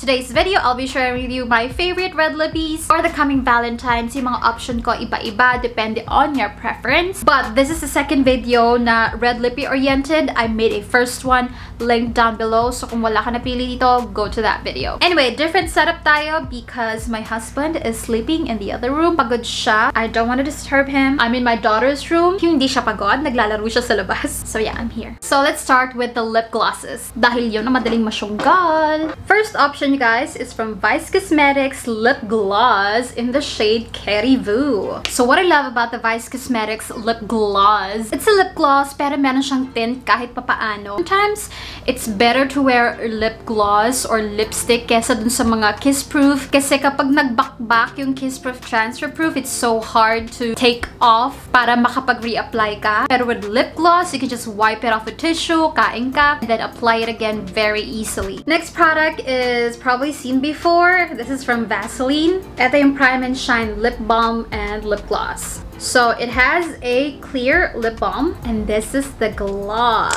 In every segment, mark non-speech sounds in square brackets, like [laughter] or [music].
Today's video, I'll be sharing with you my favorite red lippies for the coming Valentine's. Yung mga option ko iba-iba, depende on your preference. But this is the second video na red lippy oriented. I made a first one, linked down below. So kung wala ka napili dito, go to that video. Anyway, different setup tayo because my husband is sleeping in the other room. Pagod siya. I don't want to disturb him. I'm in my daughter's room. Hindi siya pagod, naglalaro siya sa labas. [laughs] So yeah, I'm here. So let's start with the lip glosses. Dahil yun na madaling masyunggal. First option, you guys, is from Vice Cosmetics Lip Gloss in the shade Keri Vu. So what I love about the Vice Cosmetics Lip Gloss, it's a lip gloss pero meron siyang tint kahit papaano. Sometimes, it's better to wear lip gloss or lipstick kesa dun sa mga kiss-proof. Kasi kapag nagbakbak yung kiss-proof transfer-proof, it's so hard to take off para makapag-reapply ka. Pero with lip gloss, you can just wipe it off with tissue, kain ka, and then apply it again very easily. Next product is probably seen before. This is from Vaseline. Ito yung Prime and Shine Lip Balm and Lip Gloss. So it has a clear lip balm and this is the gloss.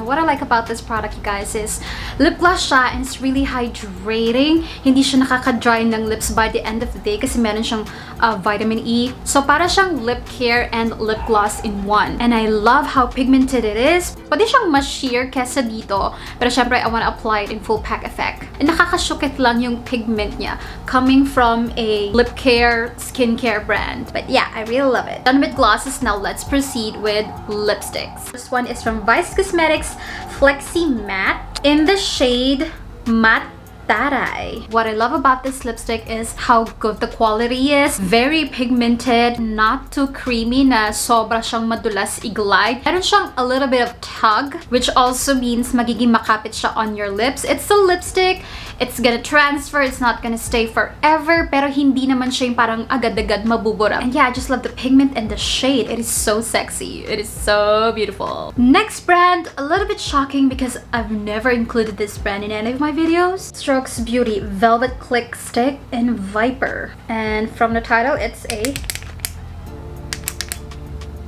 What I like about this product you guys is lip gloss siya and it's really hydrating. Hindi siya nakaka-dry ng lips by the end of the day kasi meron siyang uh, vitamin E. So para siyang lip care and lip gloss in one. And I love how pigmented it is. Pwede siyang mas sheer kesa dito. Pero syempre I want to apply it in full pack effect. And nakakasukit lang yung pigment niya coming from a lip care, skincare brand. But yeah, I really love it. Done with glosses, now let's proceed with lipsticks. This one is from Vice Cosmetics Flexi Matte in the shade Matte Taray. What I love about this lipstick is how good the quality is. Very pigmented, not too creamy na sobra siyang madulas i-glide. Meron siyang a little bit of tug, which also means magiging makapit siya on your lips. It's a lipstick. It's gonna transfer. It's not gonna stay forever. Pero hindi naman siya yung parang agad-agad mabubura. And yeah, I just love the pigment and the shade. It is so sexy. It is so beautiful. Next brand, a little bit shocking because I've never included this brand in any of my videos. Strokes Beauty Velvet Click Stick in Viper. And from the title, it's a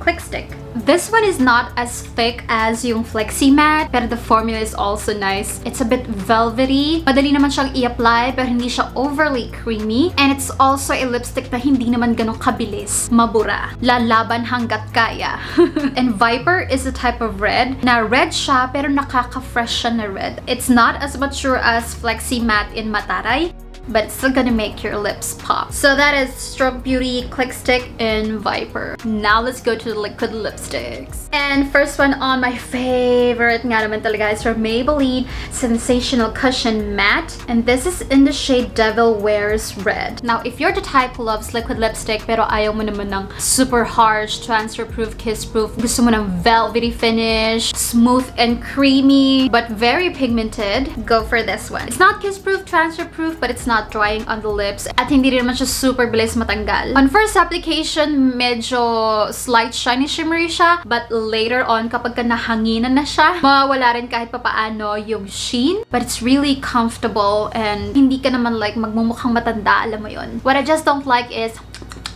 click stick. This one is not as thick as yung Flexi Matte, pero the formula is also nice. It's a bit velvety. Madali naman siyang i-apply, pero hindi siya overly creamy. And it's also a lipstick na hindi naman ganun kabilis mabura. Lalaban hanggat kaya. [laughs] and Viper is a type of red na red siya, pero nakaka-fresh siya na red. It's not as mature as Flexi Matte in Mataray, but it's still gonna make your lips pop. So that is Stroke Beauty Click Stick in Viper. Now let's go to the liquid lipsticks. And first one on my favorite nga naman talaga is from Maybelline Sensational Cushion Matte. And this is in the shade Devil Wears Red. Now, if you're the type who loves liquid lipstick pero ayaw mo naman ng super harsh, transfer-proof, kiss-proof, gusto mo ng velvety finish, smooth and creamy, but very pigmented, go for this one. It's not kiss-proof, transfer-proof, but it's not not drying on the lips at hindi rin naman siya super bilis matanggal. On first application, medyo slight shiny shimmery siya but later on kapag ka nahanginan na siya, mawawala rin kahit papaano yung sheen but it's really comfortable and hindi ka naman like magmumukhang matanda, alam mo yon. What I just don't like is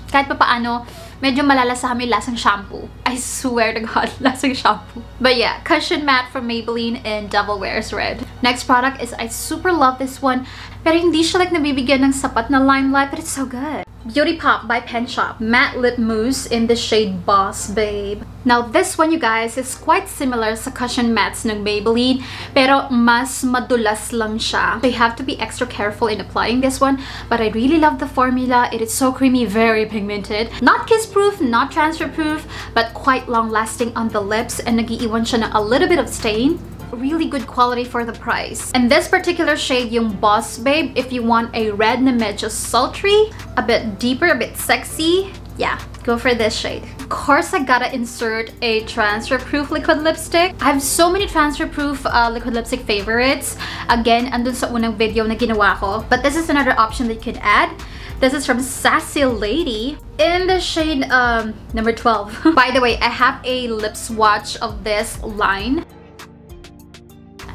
kahit papaano, medyo malalasahan mo yung lasang shampoo. I swear to God, [laughs] lasang shampoo. But yeah, Cushion Matte from Maybelline in Devil Wears Red. Next product is, I super love this one. Pero hindi siya like nabibigyan ng sapat na limelight, but it's so good. Beauty Pop by Penshoppe Matte Lip Mousse in the shade Boss Babe. Now this one you guys is quite similar sa cushion mattes ng Maybelline pero mas madulas lang siya. You have to be extra careful in applying this one but I really love the formula. It is so creamy, very pigmented. Not kiss proof, not transfer proof but quite long lasting on the lips and nagiiwan siya ng a little bit of stain really good quality for the price. And this particular shade, yung Boss Babe, if you want a red na medyo sultry, a bit deeper, a bit sexy, yeah, go for this shade. Of course, I gotta insert a transfer-proof liquid lipstick. I have so many transfer-proof uh, liquid lipstick favorites. Again, andun sa unang video na ginawa ko. But this is another option that you could add. This is from Sace Lady in the shade um, number 12. [laughs] By the way, I have a lip swatch of this line.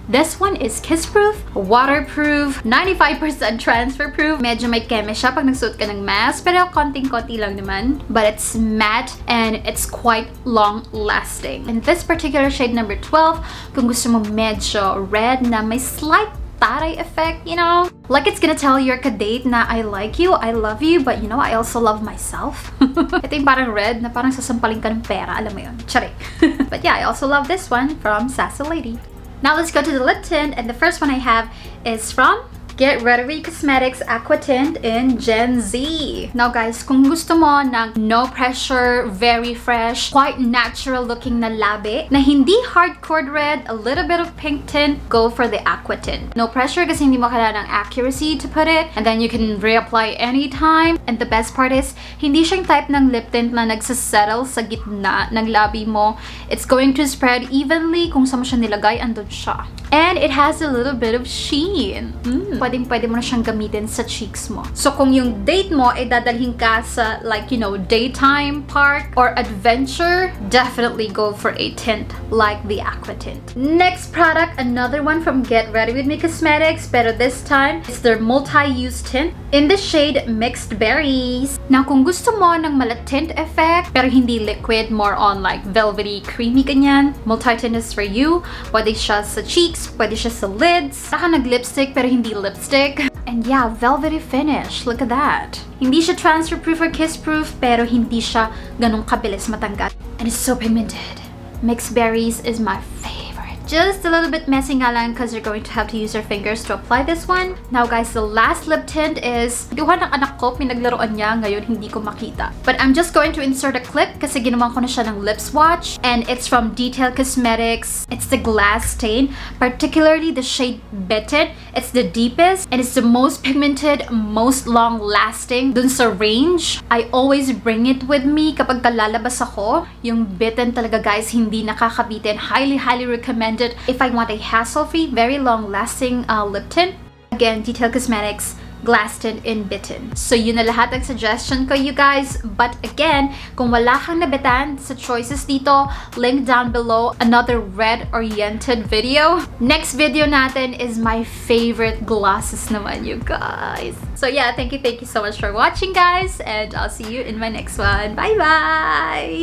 This one is kiss-proof, waterproof, 95% transfer-proof. Medyo may keme siya pag nagsuot ka ng mask, pero konting-konti lang naman. But it's matte and it's quite long-lasting. In this particular shade number 12, kung gusto mo medyo red na may slight taray effect, you know? Like it's gonna tell your kadate na I like you, I love you, but you know, I also love myself. [laughs] Ito yung parang red na parang sasampaling ka ng pera, alam mo yun. Charik. [laughs] but yeah, I also love this one from Sassy Lady. Now let's go to the lip tint and the first one I have is from Get Ready Cosmetics Aqua Tint in Gen Z. Now guys, kung gusto mo ng no pressure, very fresh, quite natural looking na labi, na hindi hardcore red, a little bit of pink tint, go for the Aqua Tint. No pressure kasi hindi mo kailangan ng accuracy to put it, and then you can reapply anytime. And the best part is, hindi siyang type ng lip tint na nagsasettle sa gitna ng labi mo. It's going to spread evenly kung saan mo siya nilagay, andun siya. And it has a little bit of sheen. Mm pwedeng pwede mo na siyang gamitin sa cheeks mo. So kung yung date mo ay dadalhin ka sa like, you know, daytime park or adventure, definitely go for a tint like the Aqua Tint. Next product, another one from Get Ready With Me Cosmetics, pero this time, it's their multi-use tint in the shade Mixed Berries. Now, kung gusto mo ng malatint effect, pero hindi liquid, more on like velvety, creamy ganyan, multi-tint is for you. Pwede siya sa cheeks, pwede siya sa lids. Saka nag-lipstick pero hindi lipstick. And yeah, velvety finish. Look at that. Hindi siya transfer proof or kiss proof, pero hindi siya ganun kabilis matanggal. And it's so pigmented. Mixed berries is my. Just a little bit messy nga lang because you're going to have to use your fingers to apply this one. Now guys, the last lip tint is duha ng anak ko, pinaglaruan niya, ngayon hindi ko makita. But I'm just going to insert a clip kasi ginawa ko na siya ng lip swatch and it's from Detail Cosmetics. It's the glass stain, particularly the shade Bitten. It's the deepest and it's the most pigmented, most long-lasting dun sa range. I always bring it with me kapag kalalabas ako. Yung Bitten talaga guys, hindi nakakabitin. Highly, highly recommend recommended if I want a hassle-free, very long-lasting uh, lip tint. Again, Detail Cosmetics glass tint in Bitten. So yun na lahat ng suggestion ko you guys. But again, kung wala kang nabitan sa choices dito, link down below another red-oriented video. Next video natin is my favorite glosses naman you guys. So yeah, thank you, thank you so much for watching guys. And I'll see you in my next one. Bye-bye!